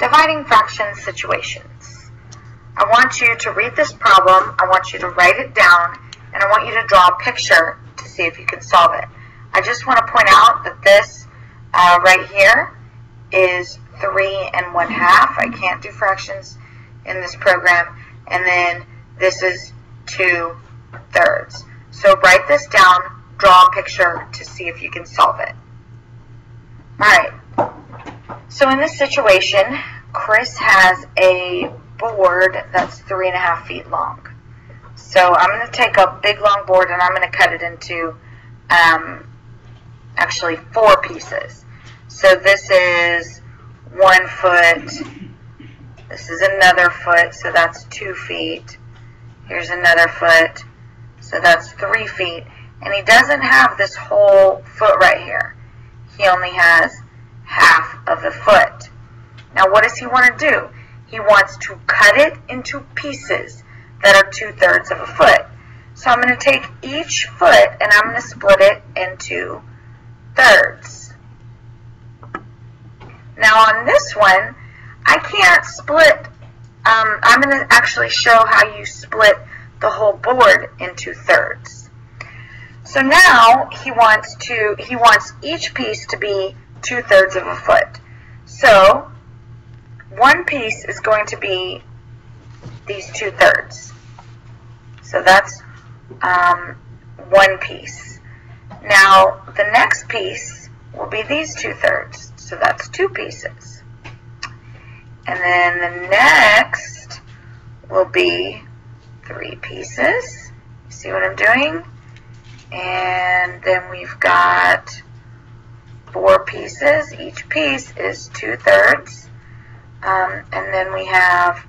dividing fraction situations. I want you to read this problem, I want you to write it down, and I want you to draw a picture to see if you can solve it. I just want to point out that this uh, right here is 3 and 1 half. I can't do fractions in this program. And then this is 2 thirds. So write this down, draw a picture to see if you can solve it. Alright, so in this situation, Chris has a board that's three and a half feet long. So I'm going to take a big long board and I'm going to cut it into um, actually four pieces. So this is one foot, this is another foot, so that's two feet. Here's another foot, so that's three feet. And he doesn't have this whole foot right here. He only has half of the foot. Now what does he want to do? He wants to cut it into pieces that are two-thirds of a foot. So I'm going to take each foot and I'm going to split it into thirds. Now on this one, I can't split, um, I'm going to actually show how you split the whole board into thirds. So now he wants to, he wants each piece to be two-thirds of a foot. So one piece is going to be these two-thirds. So that's um, one piece. Now the next piece will be these two-thirds. So that's two pieces. And then the next will be three pieces. See what I'm doing? And then we've got four pieces. Each piece is two thirds. Um, and then we have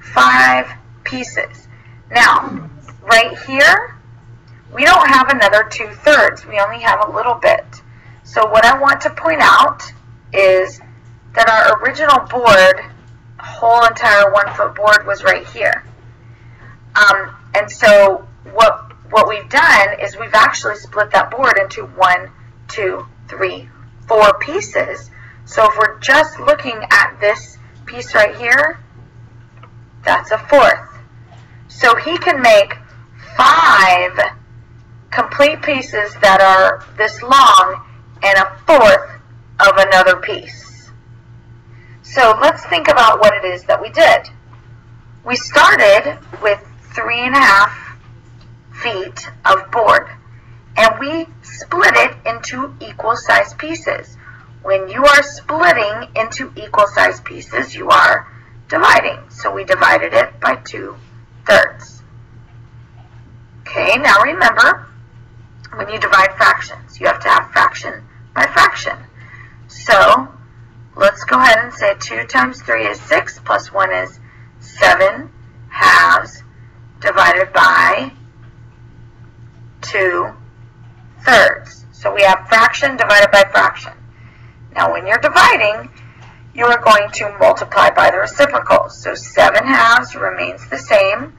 five pieces. Now, right here, we don't have another two thirds. We only have a little bit. So what I want to point out is that our original board, whole entire one foot board was right here. Um, and so what what we've done is we've actually split that board into one, two, three, four pieces. So if we're just looking at this piece right here, that's a fourth. So he can make five complete pieces that are this long and a fourth of another piece. So let's think about what it is that we did. We started with three and a half feet of board and we split it into equal sized pieces. When you are splitting into equal sized pieces, you are dividing. So we divided it by two thirds. Okay, now remember, when you divide fractions, you have to have fraction by fraction. So let's go ahead and say 2 times 3 is 6, plus 1 is 7 halves divided by 2 thirds. So we have fraction divided by fraction. Now when you're dividing, you are going to multiply by the reciprocal. So 7 halves remains the same.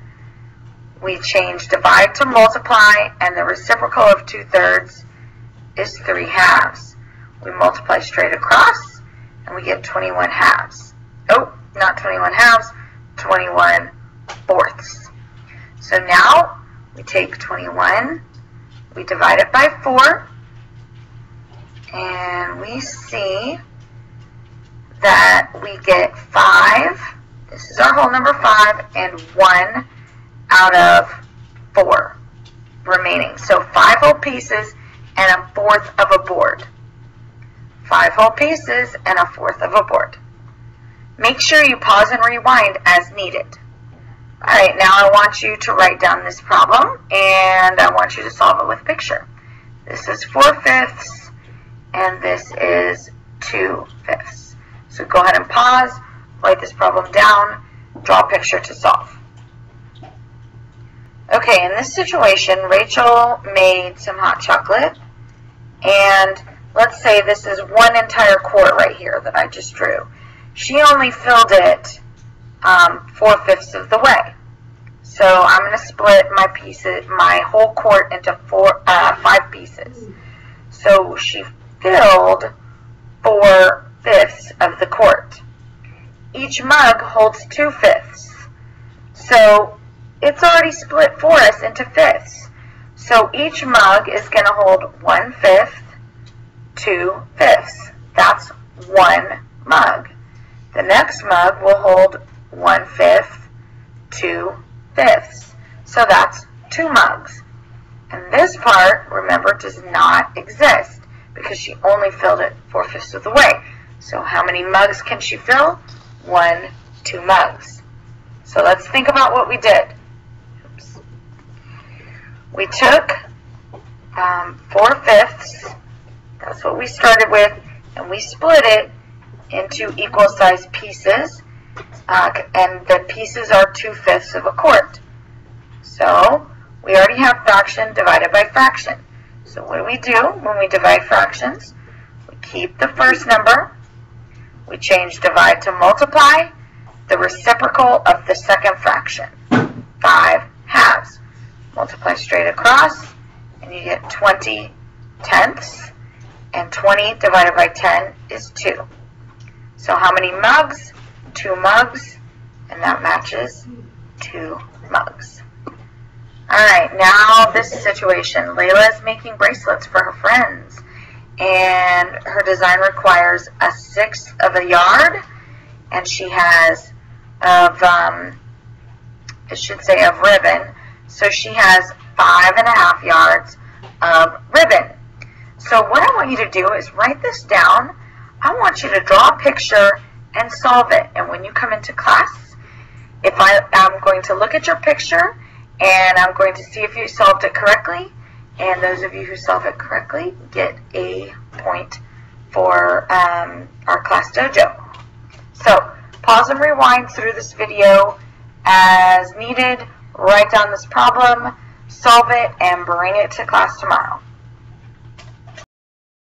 We change divide to multiply, and the reciprocal of 2 thirds is 3 halves. We multiply straight across, and we get 21 halves. Oh, not 21 halves, 21 fourths. So now we take 21 we divide it by 4, and we see that we get 5, this is our whole number 5, and 1 out of 4 remaining. So 5 whole pieces and a fourth of a board. 5 whole pieces and a fourth of a board. Make sure you pause and rewind as needed. All right, now I want you to write down this problem, and I want you to solve it with picture. This is 4 fifths, and this is 2 fifths. So go ahead and pause, write this problem down, draw a picture to solve. Okay, in this situation, Rachel made some hot chocolate, and let's say this is one entire quart right here that I just drew. She only filled it um, four-fifths of the way. So I'm going to split my pieces, my whole quart into four, uh, five pieces. So she filled four fifths of the quart. Each mug holds two fifths. So it's already split for us into fifths. So each mug is going to hold one fifth, two fifths. That's one mug. The next mug will hold one fifth, two fifths. So that's two mugs. And this part, remember, does not exist because she only filled it four-fifths of the way. So how many mugs can she fill? One, two mugs. So let's think about what we did. Oops. We took um, four-fifths, that's what we started with, and we split it into equal-sized pieces, uh, and the pieces are two-fifths of a quart. So we already have fraction divided by fraction. So what do we do when we divide fractions? We keep the first number. We change divide to multiply, the reciprocal of the second fraction. 5 halves. Multiply straight across, and you get 20 tenths. And 20 divided by 10 is 2. So how many mugs? 2 mugs, and that matches 2 mugs. Alright, now this situation. Layla is making bracelets for her friends. And her design requires a sixth of a yard. And she has of, um, should say of ribbon. So she has five and a half yards of ribbon. So what I want you to do is write this down. I want you to draw a picture and solve it. And when you come into class, if I am going to look at your picture and I'm going to see if you solved it correctly. And those of you who solve it correctly get a point for um, our class dojo. So pause and rewind through this video as needed. Write down this problem, solve it, and bring it to class tomorrow.